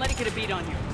let it get a beat on you.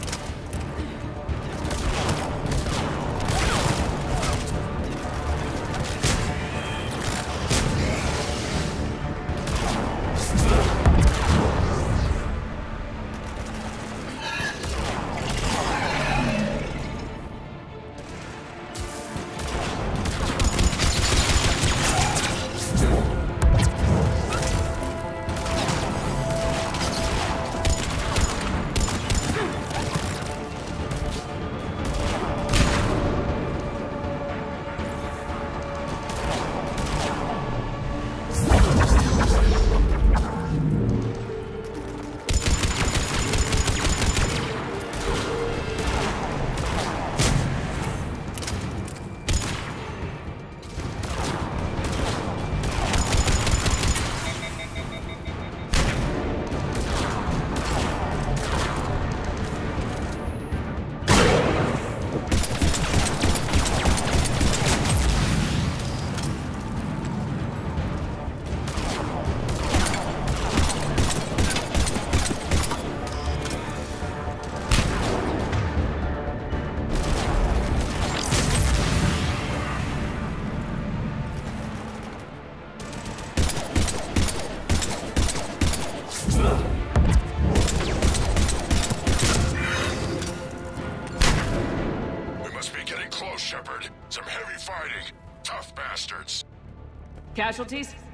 Casualties?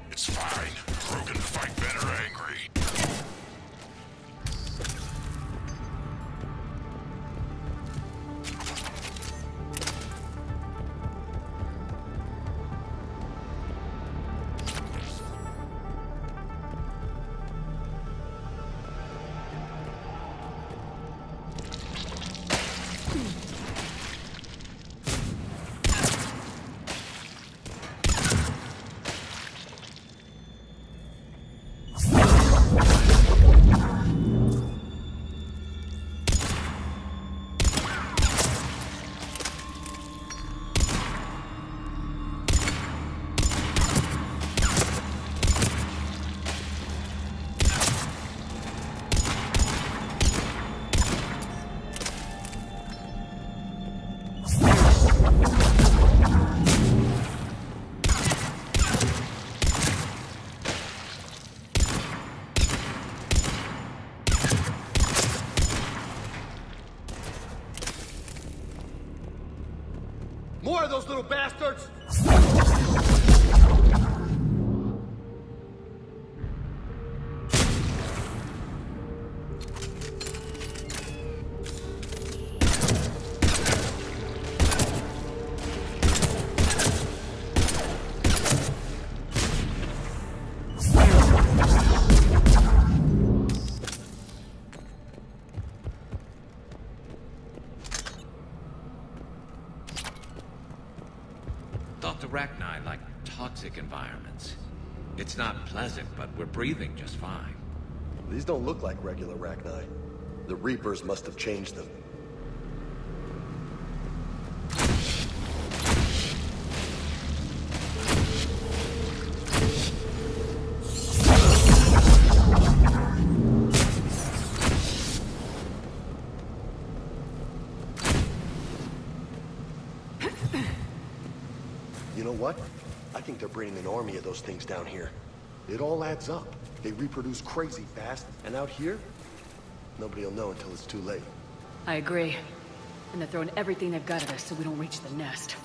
Those little bastards! But we're breathing just fine. These don't look like regular Rachni. The Reapers must have changed them. You know what? I think they're bringing an army of those things down here. It all adds up. They reproduce crazy fast, and out here, nobody will know until it's too late. I agree. And they're throwing everything they've got at us so we don't reach the nest.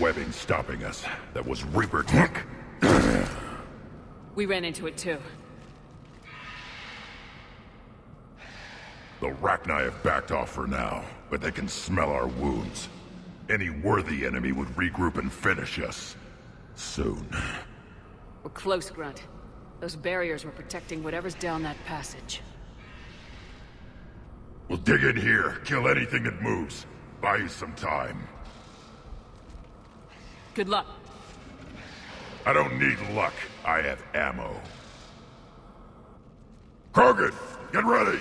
Webbing stopping us. That was Reaper tech. We ran into it too. The Rachni have backed off for now, but they can smell our wounds. Any worthy enemy would regroup and finish us. Soon. We're close, Grunt. Those barriers were protecting whatever's down that passage. We'll dig in here, kill anything that moves. Buy you some time. Good luck. I don't need luck. I have ammo. Krogan, get ready!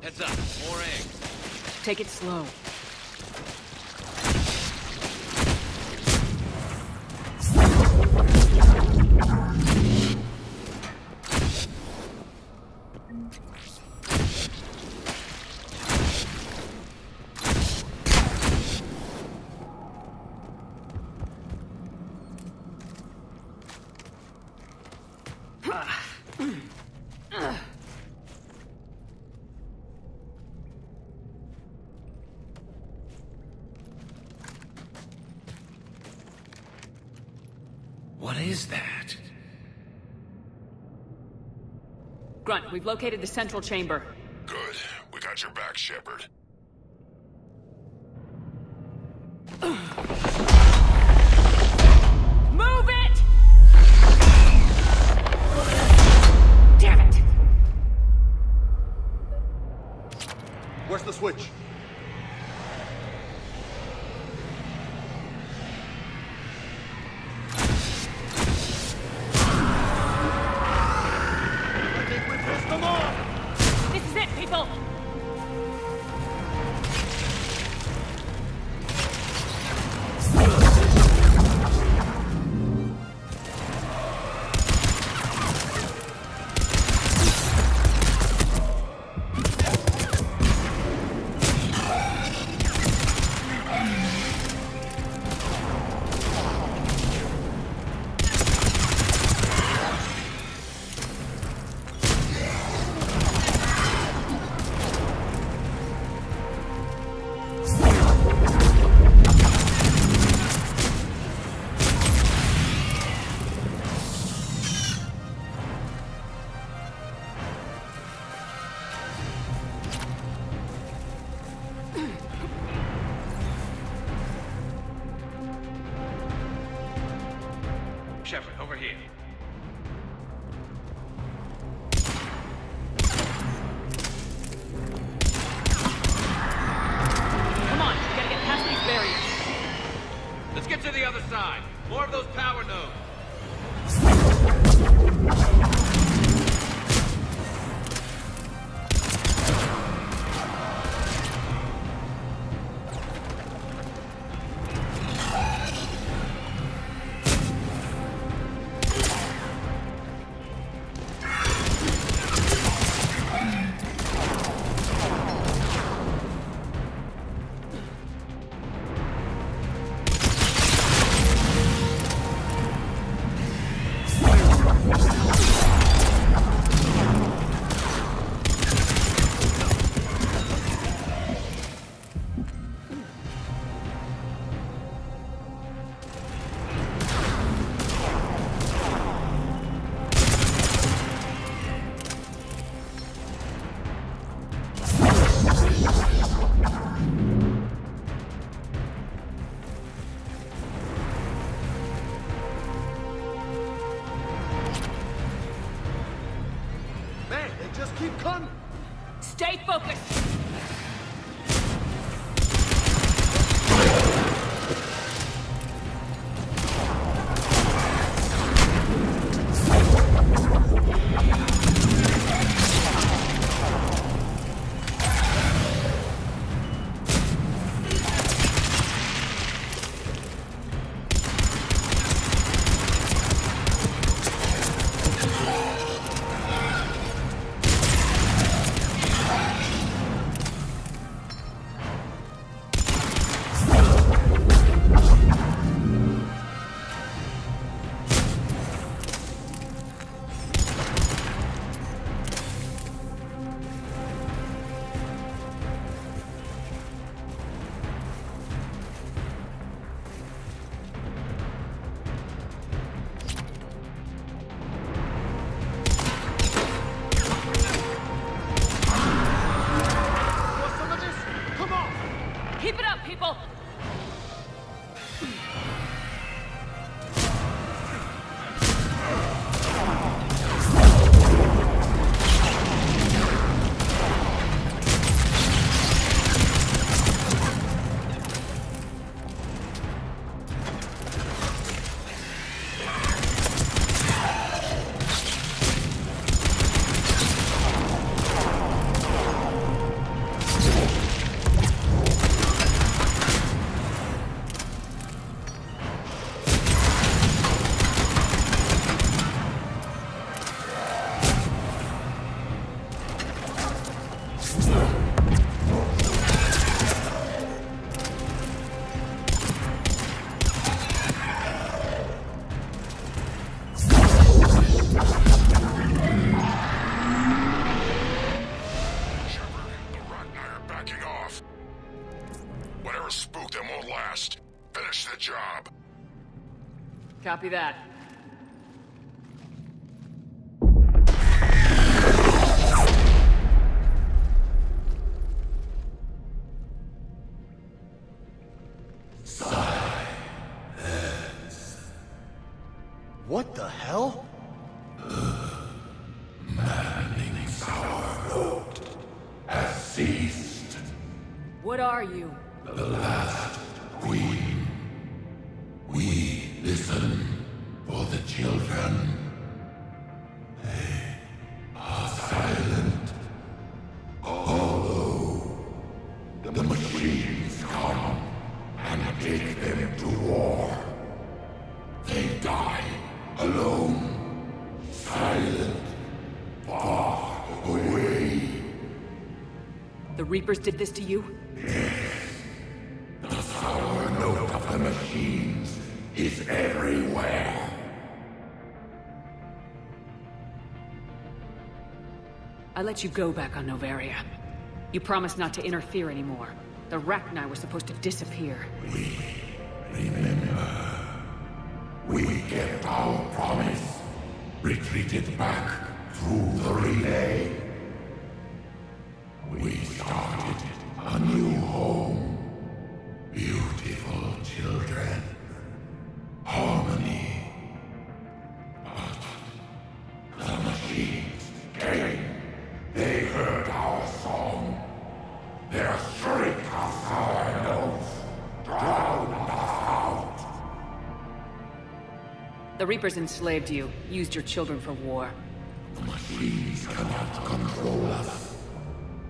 Heads up, more eggs. Take it slow. What is that? Grunt, we've located the central chamber. focus. Copy that. What the hell? Maddening power, Lord, has ceased. What are you? The last Reapers did this to you? Yes. The sour note of the machines is everywhere. I let you go back on Noveria. You promised not to interfere anymore. The Rachni were supposed to disappear. We Remember, we kept our promise. Retreated back through the relay. Reapers enslaved you, used your children for war. The machines cannot control us,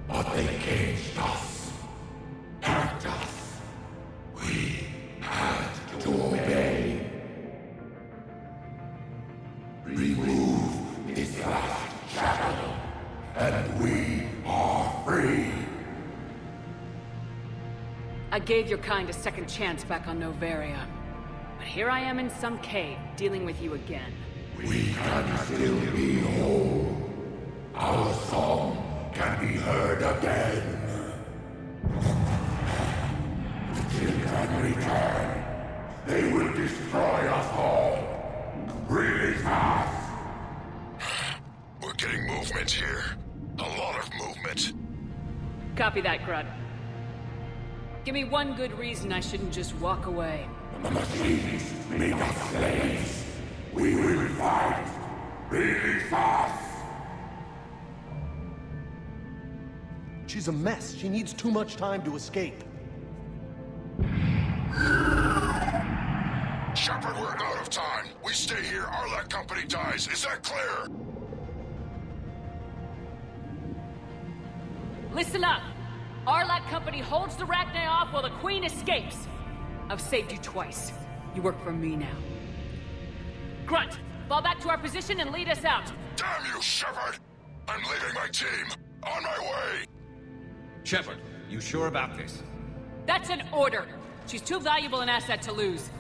but they caged us, hurt us. We had to obey. Remove this last shadow, and we are free. I gave your kind a second chance back on Noveria. But here I am in some cave, dealing with you again. We can still be whole. Our song can be heard again. The children return. They will destroy us all. Really fast. We're getting movement here. A lot of movement. Copy that, Grunt. Give me one good reason I shouldn't just walk away. The machines make us slaves. We will fight. Really fast. She's a mess. She needs too much time to escape. Shepard, we're out of time. We stay here, Aralakh Company dies. Is that clear? Listen up! Aralakh Company holds the Rachni off while the Queen escapes. I've saved you twice. You work for me now. Grunt, fall back to our position and lead us out. Damn you, Shepard! I'm leaving my team. On my way. Shepard, you sure about this? That's an order. She's too valuable an asset to lose.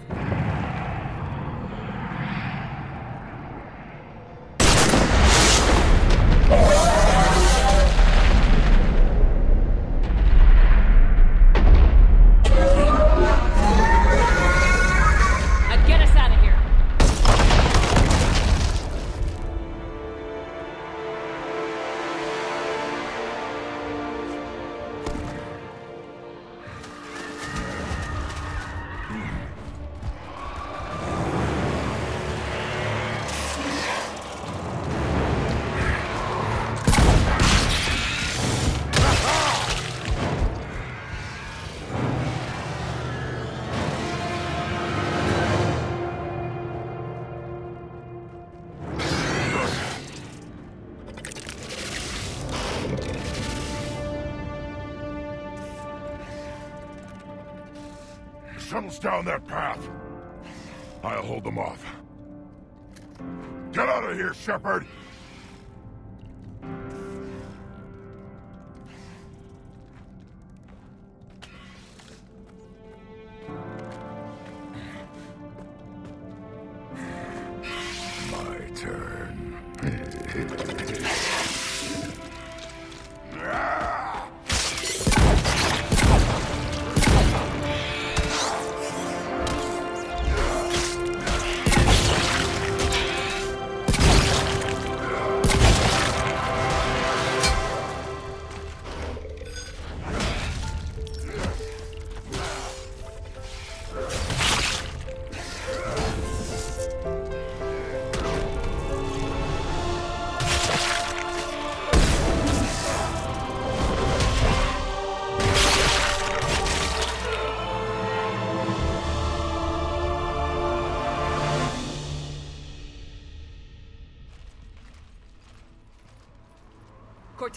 Shuttles down that path. I'll hold them off. Get out of here, Shepard!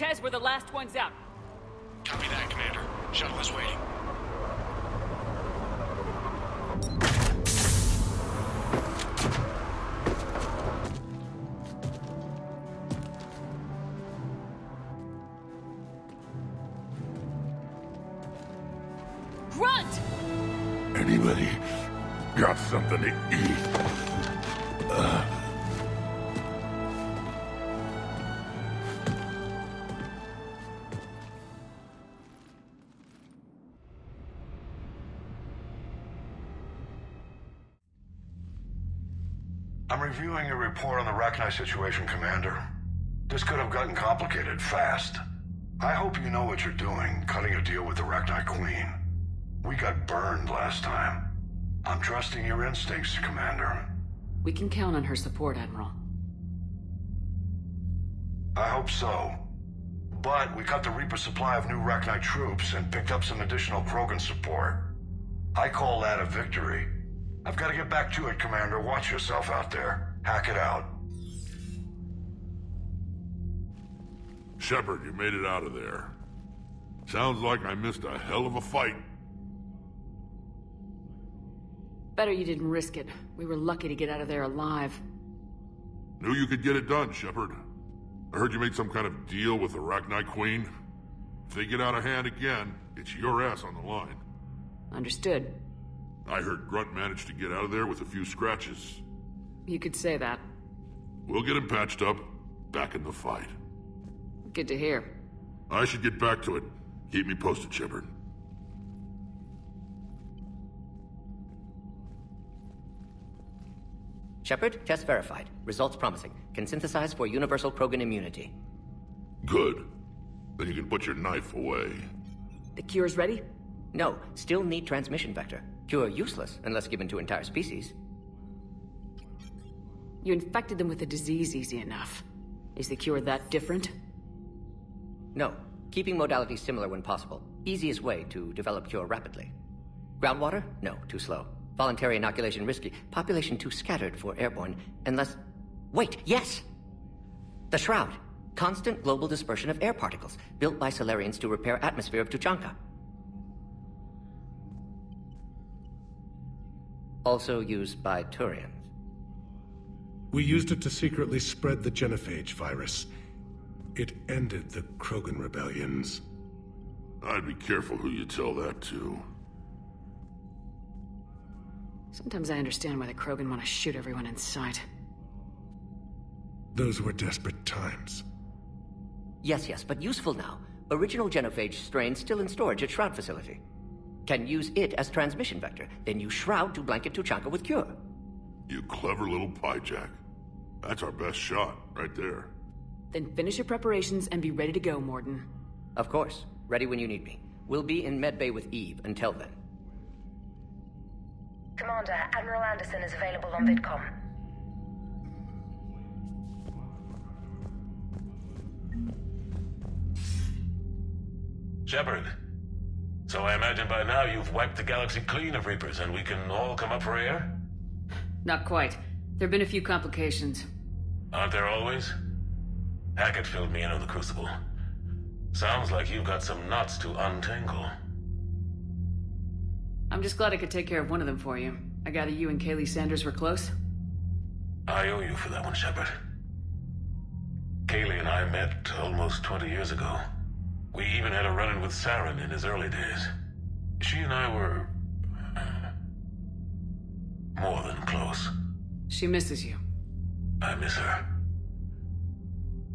Cortez, we're the last ones out. Copy that, Commander. Shuttle is waiting. Grunt! Anybody got something to eat? I'm report on the Rachni situation, Commander. This could have gotten complicated fast. I hope you know what you're doing, cutting a deal with the Rachni Queen. We got burned last time. I'm trusting your instincts, Commander. We can count on her support, Admiral. I hope so. But we cut the Reaper supply of new Rachni troops and picked up some additional Krogan support. I call that a victory. I've got to get back to it, Commander. Watch yourself out there. Hack it out. Shepard, you made it out of there. Sounds like I missed a hell of a fight. Better you didn't risk it. We were lucky to get out of there alive. Knew you could get it done, Shepard. I heard you made some kind of deal with the Rachni Queen. If they get out of hand again, it's your ass on the line. Understood. I heard Grunt managed to get out of there with a few scratches. You could say that. We'll get him patched up, back in the fight. Good to hear. I should get back to it. Keep me posted, Shepard. Shepard, test verified. Results promising. Can synthesize for universal Krogan immunity. Good. Then you can put your knife away. The cure's ready? No, still need transmission vector. Cure useless unless given to entire species. You infected them with the disease easy enough. Is the cure that different? No, keeping modalities similar when possible. Easiest way to develop cure rapidly. Groundwater? No, too slow. Voluntary inoculation risky. Population too scattered for airborne. Unless. Wait, yes! The Shroud. Constant global dispersion of air particles, built by Salarians to repair atmosphere of Tuchanka. Also used by Turians. We used it to secretly spread the genophage virus. It ended the Krogan rebellions. I'd be careful who you tell that to. Sometimes I understand why the Krogan want to shoot everyone in sight. Those were desperate times. Yes, yes, but useful now. Original genophage strain still in storage at Shroud facility. Can use it as transmission vector, then you Shroud to blanket Tuchanka with cure. You clever little pyjack. That's our best shot, right there. Then finish your preparations and be ready to go, Mordin. Of course. Ready when you need me. We'll be in medbay with Eve until then. Commander, Admiral Anderson is available on VidCom. Shepard. So I imagine by now you've wiped the galaxy clean of Reapers and we can all come up for air? Not quite. There have been a few complications. Aren't there always? Hackett filled me in on the Crucible. Sounds like you've got some knots to untangle. I'm just glad I could take care of one of them for you. I gather you and Kahlee Sanders were close? I owe you for that one, Shepard. Kahlee and I met almost 20 years ago. We even had a run-in with Saren in his early days. She and I were... Uh, more than close. She misses you. I miss her.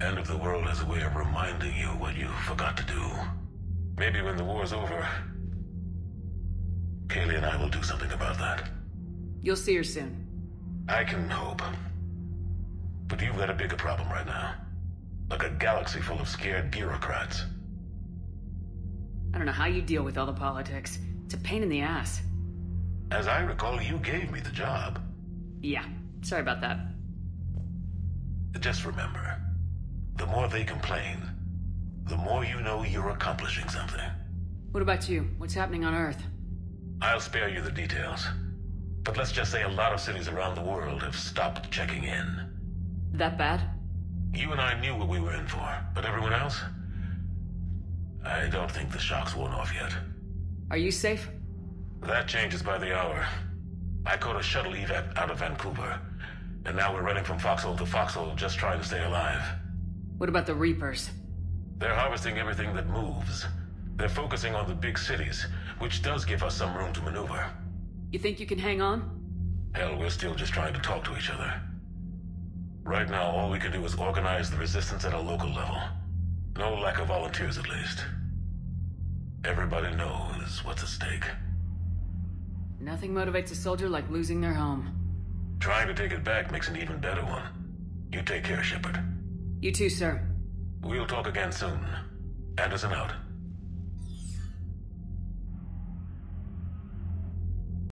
End of the world has a way of reminding you what you forgot to do. Maybe when the war's over, Kahlee and I will do something about that. You'll see her soon. I can hope. But you've got a bigger problem right now. Like a galaxy full of scared bureaucrats. I don't know how you deal with all the politics. It's a pain in the ass. As I recall, you gave me the job. Yeah, sorry about that. Just remember, the more they complain, the more you know you're accomplishing something. What about you? What's happening on Earth? I'll spare you the details. But let's just say a lot of cities around the world have stopped checking in. That bad? You and I knew what we were in for, but everyone else? I don't think the shock's worn off yet. Are you safe? That changes by the hour. I caught a shuttle evac out of Vancouver, and now we're running from foxhole to foxhole just trying to stay alive. What about the Reapers? They're harvesting everything that moves. They're focusing on the big cities, which does give us some room to maneuver. You think you can hang on? Hell, we're still just trying to talk to each other. Right now, all we can do is organize the resistance at a local level. No lack of volunteers, at least. Everybody knows what's at stake. Nothing motivates a soldier like losing their home. Trying to take it back makes an even better one. You take care, Shepard. You too, sir. We'll talk again soon. Anderson out.